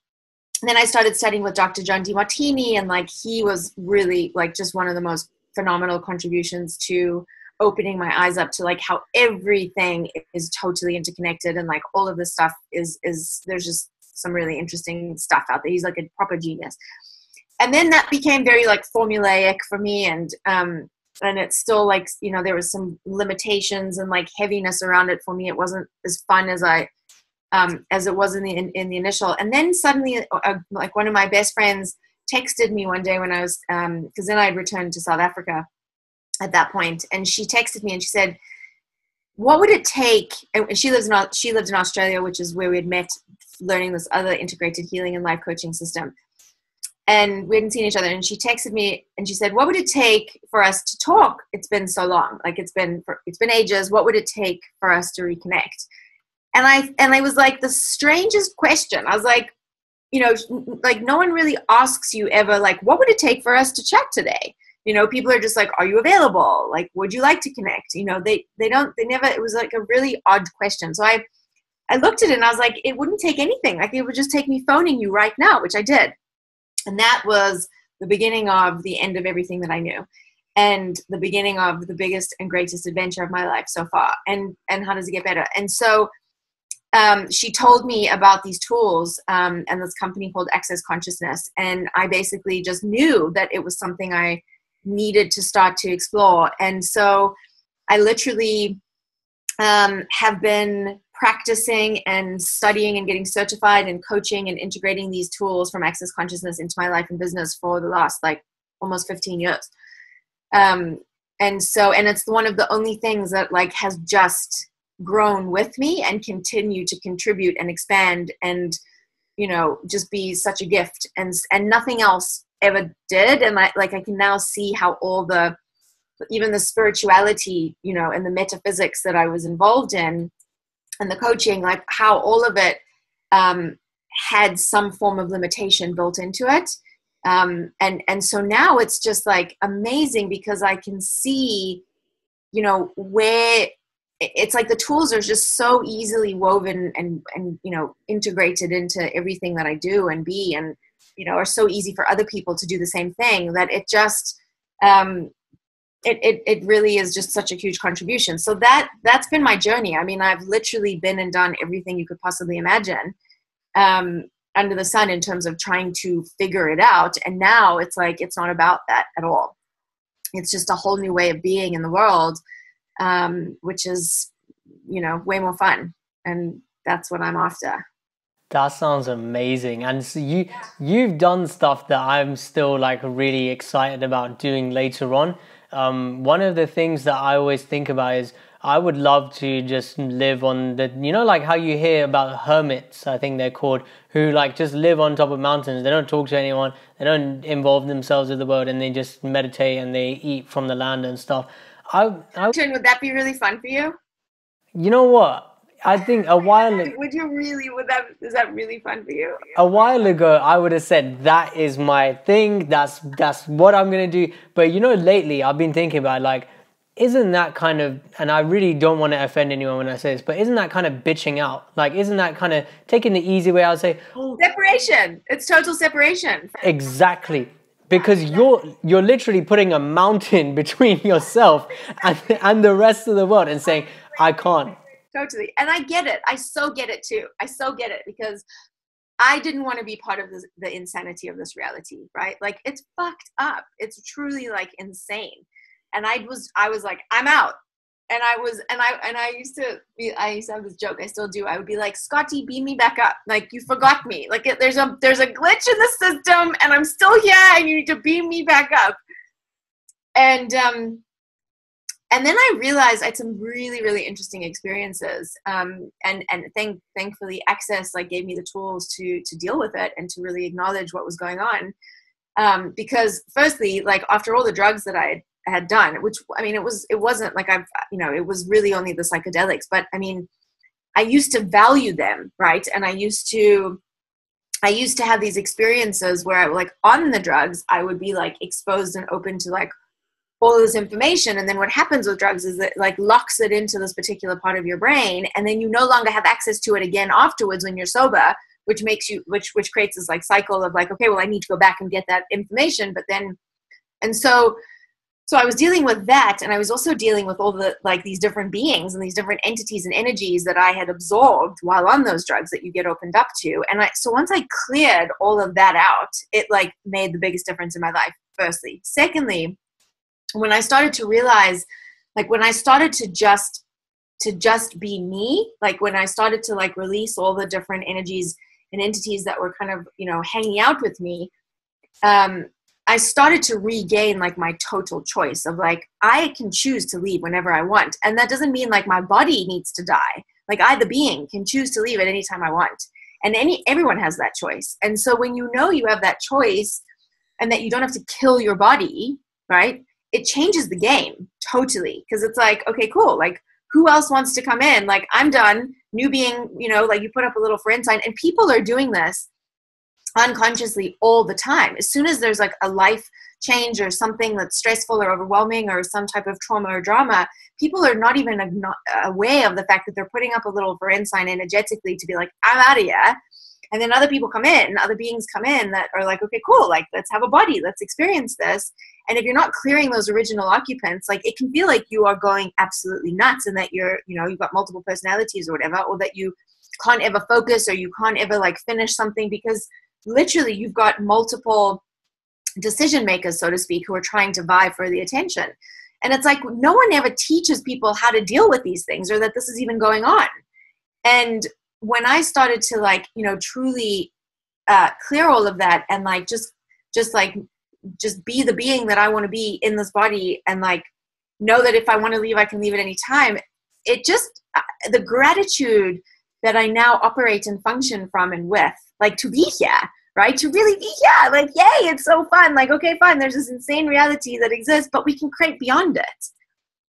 then i started studying with dr john Demartini, and like he was really like just one of the most phenomenal contributions to opening my eyes up to like how everything is totally interconnected and like all of this stuff is is there's just some really interesting stuff out there. He's like a proper genius. And then that became very like formulaic for me and um and it's still like you know there was some limitations and like heaviness around it for me. It wasn't as fun as i um as it was in the in, in the initial. And then suddenly uh, like one of my best friends texted me one day when i was um because then i had returned to south africa at that point and she texted me and she said what would it take? And she lives in she lived in australia which is where we had met learning this other integrated healing and life coaching system. And we hadn't seen each other and she texted me and she said what would it take for us to talk? It's been so long. Like it's been it's been ages. What would it take for us to reconnect and i and i was like the strangest question. I was like you know like no one really asks you ever like what would it take for us to chat today? You know people are just like are you available? Like would you like to connect? You know they they don't they never it was like a really odd question. So i i looked at it and i was like it wouldn't take anything. Like it would just take me phoning you right now which i did. And that was the beginning of the end of everything that I knew and the beginning of the biggest and greatest adventure of my life so far. And, and how does it get better? And so um, she told me about these tools um, and this company called Access Consciousness. And I basically just knew that it was something I needed to start to explore. And so I literally um, have been practicing and studying and getting certified and coaching and integrating these tools from access consciousness into my life and business for the last like almost 15 years um, and so and it's one of the only things that like has just grown with me and continue to contribute and expand and you know just be such a gift and and nothing else ever did and I, like i can now see how all the even the spirituality you know and the metaphysics that i was involved in and the coaching, like how all of it um, had some form of limitation built into it. Um, and and so now it's just like amazing because I can see, you know, where it's like the tools are just so easily woven and and you know integrated into everything that I do and be and you know are so easy for other people to do the same thing that it just um, it, it, it really is just such a huge contribution. So that that's been my journey. I mean i've literally been and done everything you could possibly imagine um, under the sun in terms of trying to figure it out. And now it's like it's not about that at all. It's just a whole new way of being in the world um, which is you know way more fun and that's what i'm after that sounds amazing. And so you you've done stuff that I'm still like really excited about doing later on um, one of the things that I always think about is I would love to just live on the, you know, like how you hear about hermits, I think they're called, who like just live on top of mountains. They don't talk to anyone, they don't involve themselves with the world, and they just meditate and they eat from the land and stuff. I, I would that be really fun for you? You know what? I think a while ago. Would you really? Would that? Is that really fun for you? A while ago, I would have said that is my thing. That's that's what I'm gonna do. But you know, lately I've been thinking about like, isn't that kind of? And I really don't want to offend anyone when I say this, but isn't that kind of bitching out? Like, isn't that kind of taking the easy way? I'd say separation. It's total separation. Exactly because you're you're literally putting a mountain between yourself and, and the rest of the world and saying i can't totally. And I get it. I so get it too. I so get it because I didn't want to be part of this, the insanity of this reality, right? Like it's fucked up. It's truly like insane. And I was, I was like, I'm out. And I was, and I, and I used to be, I used to have this joke. I still do. I would be like, Scotty, beam me back up. Like you forgot me. Like it, there's a, there's a glitch in the system, and I'm still here, and you need to beam me back up. And um, and then I realized I had some really, really interesting experiences. Um, and and thank thankfully, Access like gave me the tools to to deal with it and to really acknowledge what was going on. Um, because firstly, like after all the drugs that I had done, which I mean, it was it wasn't like I've you know it was really only the psychedelics, but I mean, I used to value them, right? And I used to I used to have these experiences where I like on the drugs, I would be like exposed and open to like all this information and then what happens with drugs is it like locks it into this particular part of your brain and then you no longer have access to it again afterwards when you're sober which makes you which which creates this like cycle of like okay well i need to go back and get that information but then and so so i was dealing with that and i was also dealing with all the like these different beings and these different entities and energies that i had absorbed while on those drugs that you get opened up to. And i so once i cleared all of that out it like made the biggest difference in my life firstly. Secondly when I started to realize, like when I started to just to just be me, like when I started to like release all the different energies and entities that were kind of you know hanging out with me, um, I started to regain like my total choice of like I can choose to leave whenever I want, and that doesn't mean like my body needs to die. Like I, the being, can choose to leave at any time I want, and any everyone has that choice. And so when you know you have that choice, and that you don't have to kill your body, right? it changes the game totally because it's like okay cool like who else wants to come in like i'm done new being you know like you put up a little friend sign and people are doing this unconsciously all the time. As soon as there's like a life change or something that's stressful or overwhelming or some type of trauma or drama people are not even aware of the fact that they're putting up a little friend sign energetically to be like i'm out of here. And then other people come in other beings come in that are like okay cool like let's have a body let's experience this. And if you're not clearing those original occupants like it can feel like you are going absolutely nuts and that you're you know you've got multiple personalities or whatever or that you can't ever focus or you can't ever like finish something because literally you've got multiple decision makers so to speak who are trying to vie for the attention and it's like no one ever teaches people how to deal with these things or that this is even going on and when i started to like you know truly uh, clear all of that and like just just like just be the being that I want to be in this body and like know that if I want to leave, I can leave at any time. It just, uh, the gratitude that I now operate and function from and with, like to be here, right? To really be here, like, yay, it's so fun. Like, okay, fine, there's this insane reality that exists, but we can create beyond it.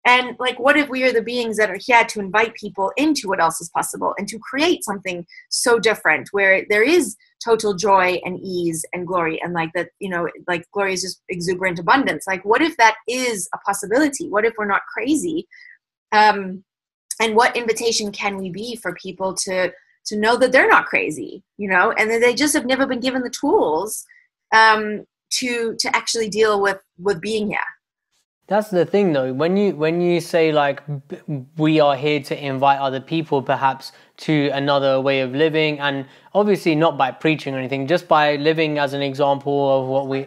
And like, what if we are the beings that are here to invite people into what else is possible and to create something so different where there is total joy and ease and glory and like that, you know, like glory is just exuberant abundance. Like, what if that is a possibility? What if we're not crazy? Um, and what invitation can we be for people to to know that they're not crazy, you know, and that they just have never been given the tools um, to to actually deal with with being here. That's the thing, though. When you when you say like we are here to invite other people, perhaps to another way of living, and obviously not by preaching or anything, just by living as an example of what we.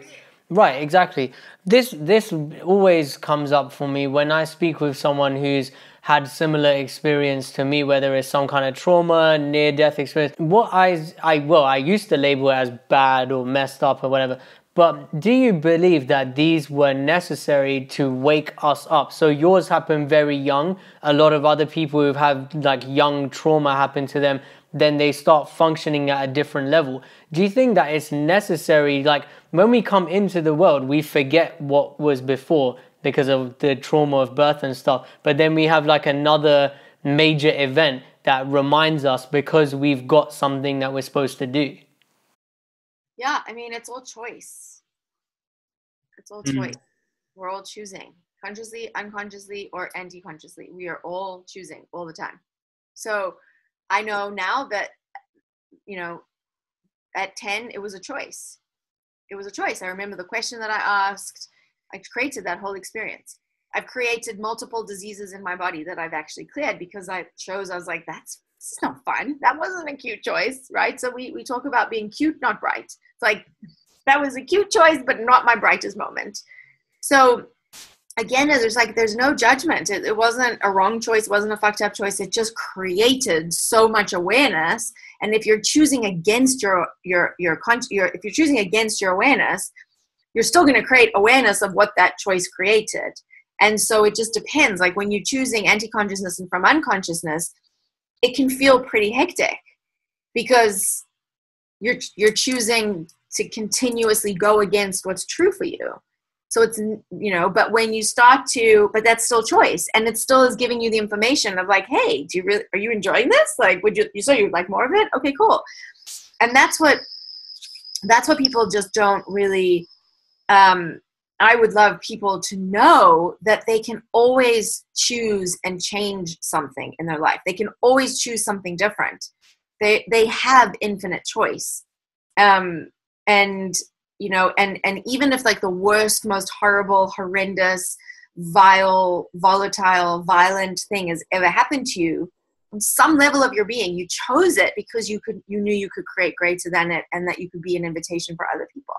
Right, exactly. This this always comes up for me when I speak with someone who's had similar experience to me, whether it's some kind of trauma, near death experience. What I I well, I used to label it as bad or messed up or whatever, but do you believe that these were necessary to wake us up? So yours happened very young. A lot of other people who've had like young trauma happen to them, then they start functioning at a different level. Do you think that it's necessary? Like when we come into the world, we forget what was before because of the trauma of birth and stuff. But then we have like another major event that reminds us because we've got something that we're supposed to do. Yeah, I mean, it's all choice. It's all mm-hmm. choice. We're all choosing consciously, unconsciously, or anti consciously. We are all choosing all the time. So I know now that, you know, at 10, it was a choice. It was a choice. I remember the question that I asked. I created that whole experience. I've created multiple diseases in my body that I've actually cleared because I chose, I was like, that's it's not fun. That wasn't a cute choice, right? So we, we talk about being cute, not bright. It's like that was a cute choice, but not my brightest moment. So again, there's like there's no judgment. It, it wasn't a wrong choice, it wasn't a fucked up choice. It just created so much awareness. And if you're choosing against your your your, your if you're choosing against your awareness, you're still going to create awareness of what that choice created. And so it just depends. Like when you're choosing anti consciousness and from unconsciousness, it can feel pretty hectic because you're you're choosing to continuously go against what's true for you so it's you know but when you start to but that's still choice and it still is giving you the information of like hey do you really are you enjoying this like would you you so you'd like more of it okay cool and that's what that's what people just don't really um i would love people to know that they can always choose and change something in their life. They can always choose something different. They they have infinite choice. Um and you know and and even if like the worst most horrible horrendous vile volatile violent thing has ever happened to you on some level of your being you chose it because you could you knew you could create greater than it and that you could be an invitation for other people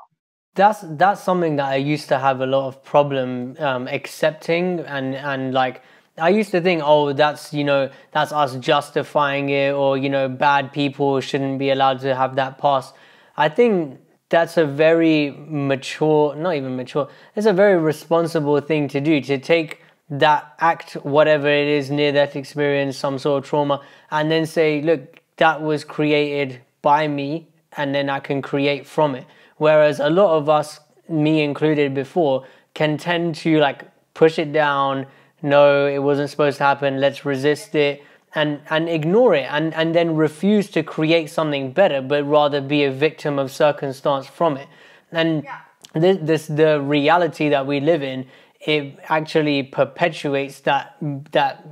that's that's something that i used to have a lot of problem um, accepting and and like I used to think, oh, that's you know, that's us justifying it, or you know, bad people shouldn't be allowed to have that past. I think that's a very mature, not even mature, it's a very responsible thing to do to take that act, whatever it is, near death experience, some sort of trauma, and then say, look, that was created by me, and then I can create from it. Whereas a lot of us, me included before, can tend to like push it down, no, it wasn't supposed to happen, let's resist it and and ignore it and and then refuse to create something better but rather be a victim of circumstance from it and yeah. this, this the reality that we live in it actually perpetuates that that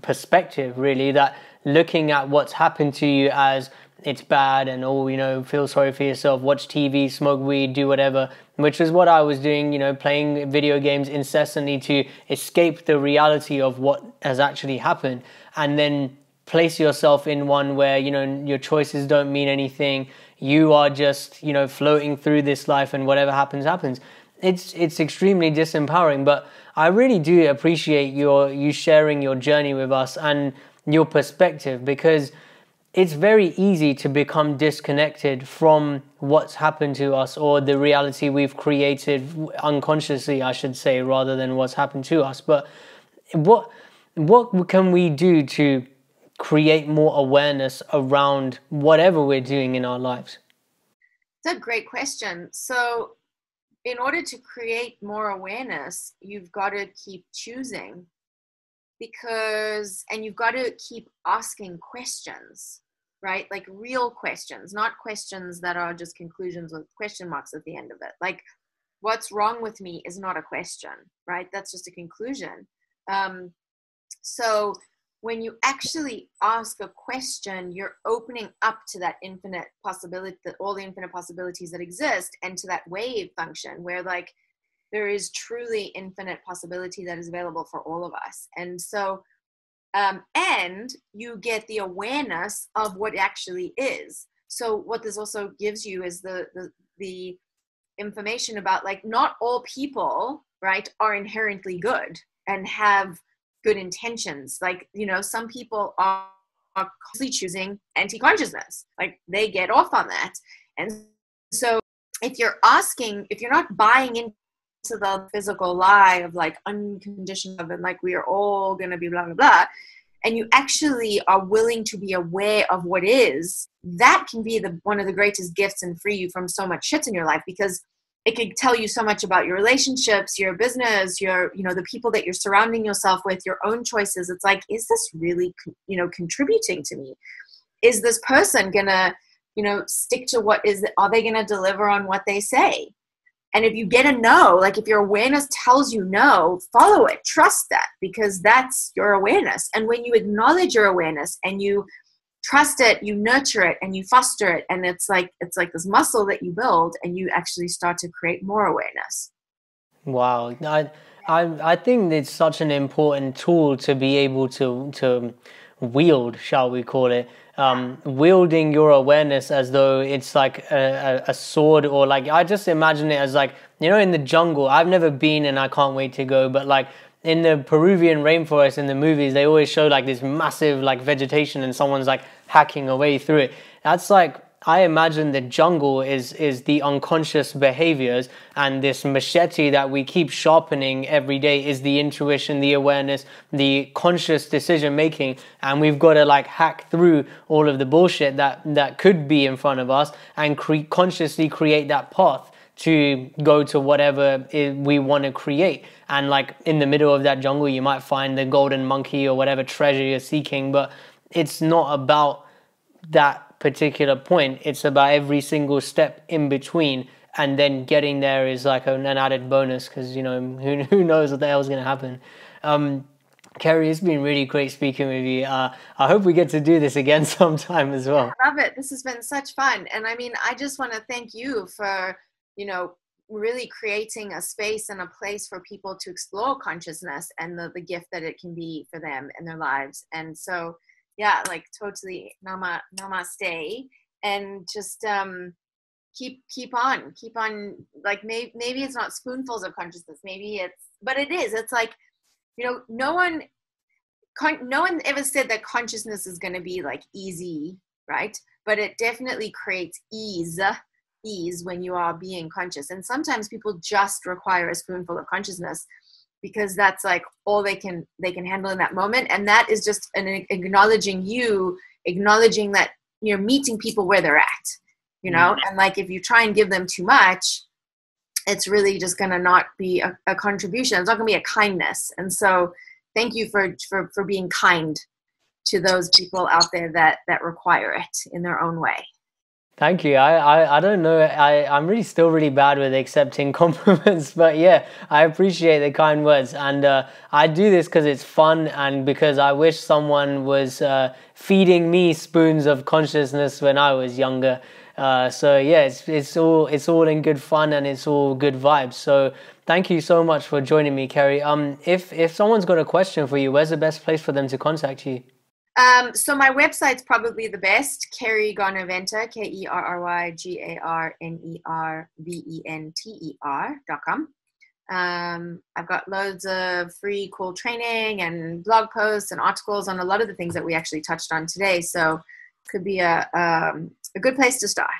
perspective really that looking at what's happened to you as it's bad and oh you know feel sorry for yourself watch tv smoke weed do whatever which is what i was doing you know playing video games incessantly to escape the reality of what has actually happened. And then place yourself in one where you know your choices don't mean anything. You are just you know floating through this life and whatever happens happens. It's it's extremely disempowering but i really do appreciate your you sharing your journey with us and your perspective because it's very easy to become disconnected from what's happened to us or the reality we've created unconsciously i should say rather than what's happened to us. But what what can we do to create more awareness around whatever we're doing in our lives? It's a great question. So in order to create more awareness you've got to keep choosing because and you've got to keep asking questions right? Like real questions not questions that are just conclusions with question marks at the end of it. Like what's wrong with me is not a question right? That's just a conclusion. Um, so when you actually ask a question you're opening up to that infinite possibility all the infinite possibilities that exist and to that wave function where like there is truly infinite possibility that is available for all of us. And so, um, and you get the awareness of what actually is. So what this also gives you is the, the, the information about like not all people, right, are inherently good and have good intentions. Like, you know, some people are, are constantly choosing anti-consciousness. Like they get off on that. And so if you're asking, if you're not buying into to the physical lie of like unconditional love and like we are all gonna be blah blah blah and you actually are willing to be aware of what is that can be the one of the greatest gifts and free you from so much shit in your life because it could tell you so much about your relationships your business your you know the people that you're surrounding yourself with your own choices. It's like is this really you know contributing to me? Is this person gonna you know stick to what is are they gonna deliver on what they say and if you get a no, like if your awareness tells you no, follow it, trust that because that's your awareness. And when you acknowledge your awareness and you trust it, you nurture it and you foster it, and it's like it's like this muscle that you build, and you actually start to create more awareness. Wow, I I I think it's such an important tool to be able to to wield, shall we call it, um, wielding your awareness as though it's like a, a, sword or like I just imagine it as like you know in the jungle. I've never been and I can't wait to go, but like in the Peruvian rainforest in the movies, they always show like this massive like vegetation and someone's like hacking away through it. That's like I imagine the jungle is is the unconscious behaviors, and this machete that we keep sharpening every day is the intuition, the awareness, the conscious decision making, and we've got to like hack through all of the bullshit that that could be in front of us and cre- consciously create that path to go to whatever we want to create. And like in the middle of that jungle, you might find the golden monkey or whatever treasure you're seeking, but it's not about that particular point. It's about every single step in between. And then getting there is like an added bonus because, you know, who, who knows what the hell is going to happen. Um, Kerry, it's been really great speaking with you. Uh, I hope we get to do this again sometime as well. I love it. This has been such fun. And I mean, I just want to thank you for you know really creating a space and a place for people to explore consciousness and the, the gift that it can be for them in their lives and so yeah like totally nama namaste and just um keep keep on keep on like maybe maybe it's not spoonfuls of consciousness maybe it's but it is it's like you know no one con- no one ever said that consciousness is going to be like easy right but it definitely creates ease ease when you are being conscious. And sometimes people just require a spoonful of consciousness because that's like all they can they can handle in that moment. And that is just an acknowledging you acknowledging that you're meeting people where they're at you know? Mm-hmm. and like if you try and give them too much it's really just going to not be a, a contribution. It's not going to be a kindness. And so thank you for for for being kind to those people out there that that require it in their own way Thank you. I, I, I don't know. I, I'm really still really bad with accepting compliments, but yeah, I appreciate the kind words. And uh, I do this because it's fun and because I wish someone was uh, feeding me spoons of consciousness when I was younger. Uh, so yeah, it's, it's all it's all in good fun and it's all good vibes. So thank you so much for joining me, Kerry. Um, if if someone's got a question for you, where's the best place for them to contact you? Um, so my website's probably the best, Kerry Garner-Venter, K-E-R-R-Y-G-A-R-N-E-R-V-E-N-T-E-R dot com. Um, I've got loads of free cool training and blog posts and articles on a lot of the things that we actually touched on today. So could be a, um, a good place to start.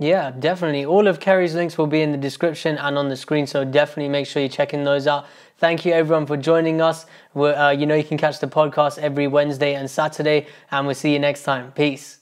Yeah, definitely. All of Kerry's links will be in the description and on the screen, so definitely make sure you're checking those out. Thank you everyone for joining us. Uh, you know you can catch the podcast every Wednesday and Saturday, and we'll see you next time. Peace.